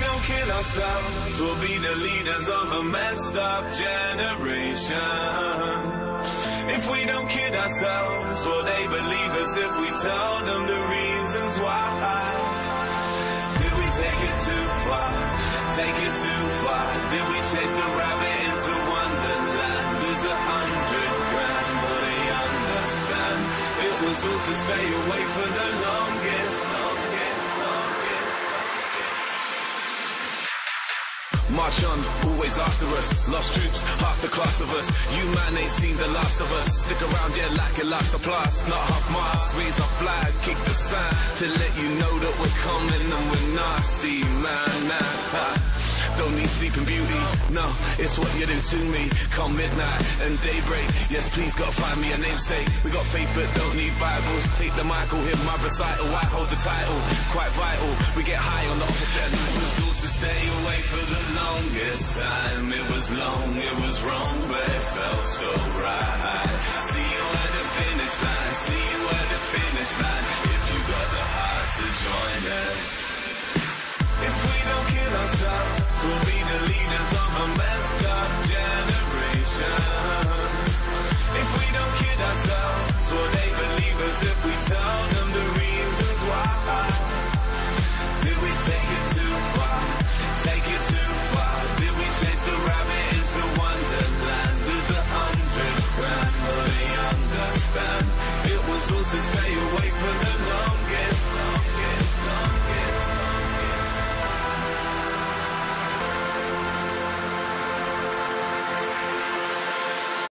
don't kill ourselves, we'll be the leaders of a messed up generation. If we don't kid ourselves, will they believe us if we tell them the reasons why? Did we take it too far? Take it too far? Did we chase the rabbit into wonderland? Lose a hundred grand, will they understand? It was all to stay away for the longest, March on, always after us. Lost troops, half the class of us. You man ain't seen the last of us. Stick around, yeah, like it lasts the blast. Not half mast, raise our flag, kick the sign to let you know that we're coming and we're nasty, man. Nah, ha. Don't need sleeping beauty, no, it's what you do to me. Come midnight and daybreak, yes, please gotta find me a namesake. We got faith but don't need Bibles. Take the mic, hit my recital. I hold the title, quite vital. We get high time. It was long, it was wrong, but it felt so right. See you at the finish line, see you at the finish line. If you got the heart to join us. If we don't kill ourselves, we'll be the leaders of a messed To stay awake for the